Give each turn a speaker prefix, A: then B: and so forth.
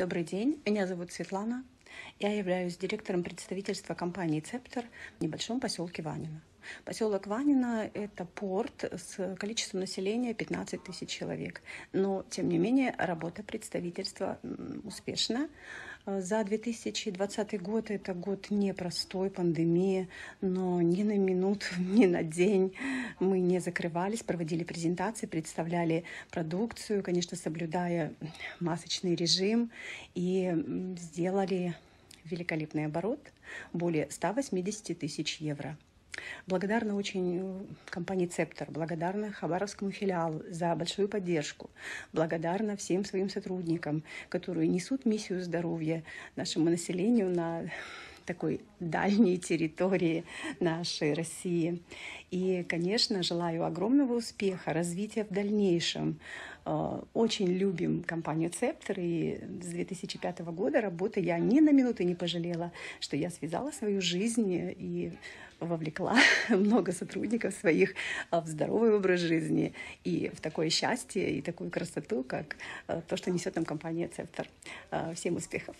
A: Добрый день, меня зовут Светлана. Я являюсь директором представительства компании «Цептор» в небольшом поселке Ванино. Поселок Ванина – это порт с количеством населения 15 тысяч человек. Но, тем не менее, работа представительства успешна. За 2020 год это год непростой, пандемии, но ни на минуту, ни на день мы не закрывались, проводили презентации, представляли продукцию, конечно, соблюдая масочный режим и сделали великолепный оборот, более 180 тысяч евро. Благодарна очень э, компании «Цептор», благодарна Хабаровскому филиалу за большую поддержку, благодарна всем своим сотрудникам, которые несут миссию здоровья нашему населению на такой дальней территории нашей России. И, конечно, желаю огромного успеха, развития в дальнейшем. Э, очень любим компанию «Цептор», и с 2005 года работы я ни на минуту не пожалела, что я связала свою жизнь и вовлекла много сотрудников своих в здоровый образ жизни и в такое счастье и такую красоту, как э, то, что несет нам компания «Цептор». Э, всем успехов!